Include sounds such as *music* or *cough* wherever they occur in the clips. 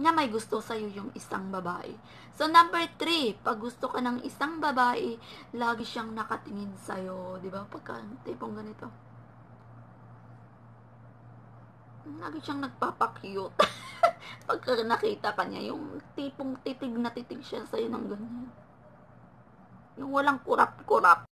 na may gusto sa'yo yung isang babae. So, number three, pag gusto ka ng isang babae, lagi siyang nakatingin sa'yo. Ba? Pagka, tipong ganito. Lagi siyang nagpapakyut. *laughs* Pagka nakita ka niya, yung tipong titig na titig siya sa'yo ng ganyan. Yung walang kurap-kurap.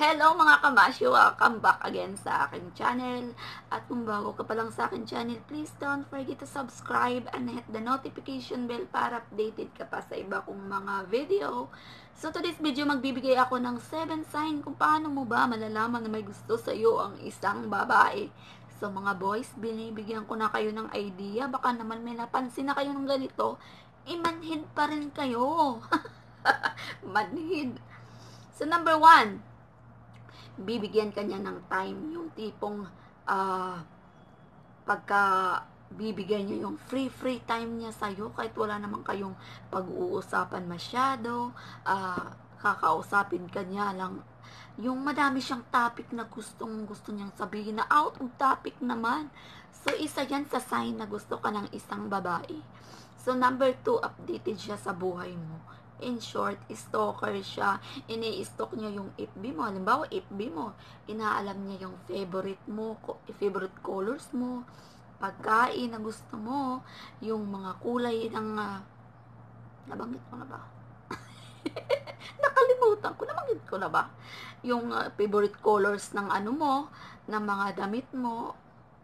Hello mga kamasyo, welcome back again sa aking channel. At kung bago ka pa lang sa aking channel, please don't forget to subscribe and hit the notification bell para updated ka pa sa iba kong mga video. So today's video, magbibigay ako ng 7 sign kung paano mo ba malalaman na may gusto sa iyo ang isang babae. So mga boys, binibigyan ko na kayo ng idea. Baka naman may napansin na kayo ng ganito. Imanhid pa rin kayo. *laughs* Manhid. So number one, bibigyan ka niya ng time. Yung tipong ah, pagka bibigyan niyo yung free free time niya sa'yo kahit wala naman kayong pag-uusapan masyado ah, kakausapin ka niya lang yung madami siyang topic na gustong gusto niyang sabihin na out of topic naman. So, isa yan sa sign na gusto ka ng isang babae. So, number two, updated siya sa buhay mo. In short, stalker siya. Ini-stalk niya yung FB mo. Halimbawa, FB mo. Inaalam niya yung favorite mo, favorite colors mo, pagkain na gusto mo, yung mga kulay ng... ah, nabanggit ko na ba? *laughs* Nakalimutan ko. Nabanggit ko na ba? Yung ah, favorite colors ng ano mo, ng mga damit mo,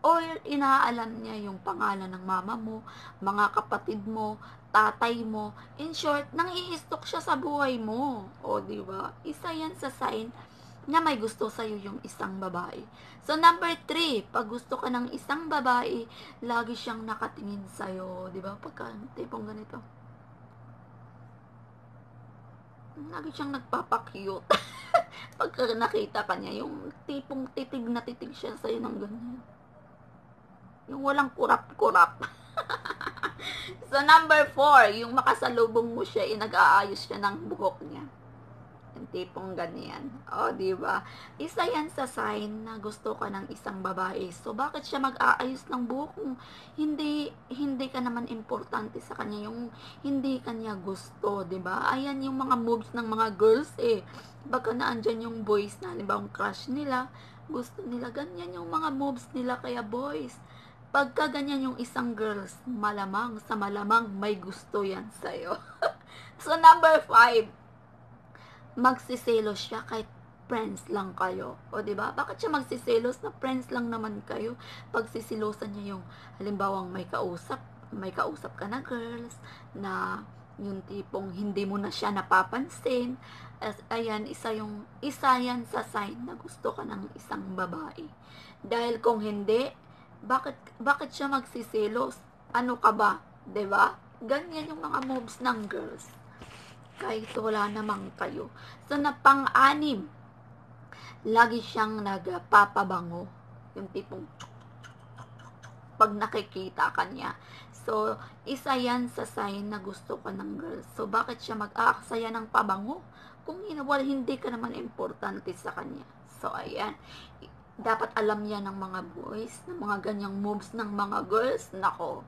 or inaalam niya yung pangalan ng mama mo, mga kapatid mo, tatay mo. In short, nang i-stalk siya sa buhay mo. O, di ba? Isa yan sa sign na may gusto sa'yo yung isang babae. So, number three, pag gusto ka ng isang babae, lagi siyang nakatingin sa'yo. Di ba? Pagka, tipong ganito. Lagi siyang nagpapakyut. *laughs* Pagka nakita ka niya, yung tipong titig na titig siya sa'yo ng ganyan. Yung walang kurap-kurap. *laughs* so, number four, yung makasalubong mo siya, eh, nag-aayos siya ng buhok niya. Yung tipong ganyan. O, di ba? Isa yan sa sign na gusto ka ng isang babae. So, bakit siya mag-aayos ng buhok kung hindi, hindi ka naman importante sa kanya, yung hindi kanya gusto, di ba? Ayan yung mga moves ng mga girls eh. Baka naandyan yung boys na, halimbawa, yung crush nila, gusto nila, ganyan yung mga moves nila, kaya boys, pagka ganyan yung isang girls, malamang sa malamang may gusto yan sa'yo. *laughs* so, number five, magsiselos siya kahit friends lang kayo. O, di ba? Bakit siya magsiselos na friends lang naman kayo? Pag sisilosan niya yung, halimbawang may kausap, may kausap ka na girls, na yung tipong hindi mo na siya napapansin. As, ayan, isa yung, isa yan sa sign na gusto ka ng isang babae. Dahil kung hindi, bakit, bakit siya magsiselos? Ano ka ba? 'Di ba? Ganyan yung mga moves ng girls kahit wala namang kayo. So, na pang-anim, lagi siyang nagpapabango. Yung tipong pag nakikita ka niya. So, isa yan sa sign na gusto ka ng girl. So, bakit siya mag-aaksaya ng pabango? Kung hindi ka naman importante sa kanya. So, ayan. Dapat alam niya ng mga boys, ng mga ganyang moves ng mga girls. Nako,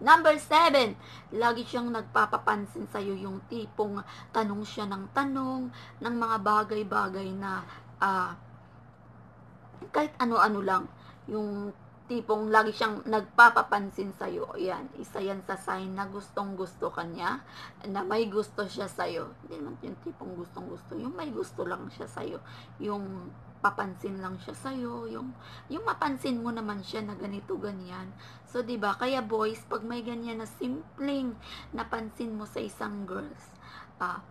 Number seven, lagi siyang nagpapapansin sa'yo yung tipong tanong siya ng tanong ng mga bagay-bagay na ah, kahit ano-ano lang. Yung tipong lagi siyang nagpapapansin sa'yo. Yan, isa yan sa sign na gustong gusto ka niya, na may gusto siya sa'yo. Hindi naman yung tipong gustong gusto, yung may gusto lang siya sa'yo. Yung papansin lang siya sa'yo, yung, yung mapansin mo naman siya na ganito, ganyan. So, di ba Kaya boys, pag may ganyan na simpleng napansin mo sa isang girls, ah,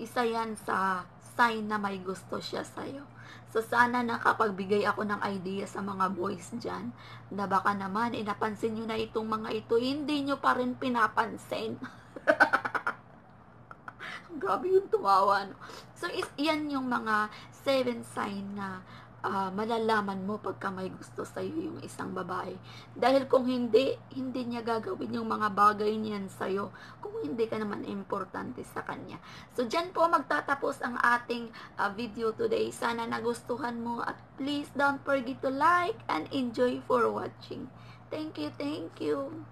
isa yan sa sign na may gusto siya sa'yo. So sana nakapagbigay ako ng idea sa mga boys dyan na baka naman inapansin nyo na itong mga ito, hindi nyo pa rin pinapansin. *laughs* Grabe yung tumawa. No? So, is, yan yung mga seven sign na uh, malalaman mo pagka may gusto sa iyo yung isang babae. Dahil kung hindi, hindi niya gagawin yung mga bagay niyan sa iyo kung hindi ka naman importante sa kanya. So, dyan po magtatapos ang ating uh, video today. Sana nagustuhan mo at please don't forget to like and enjoy for watching. Thank you, thank you.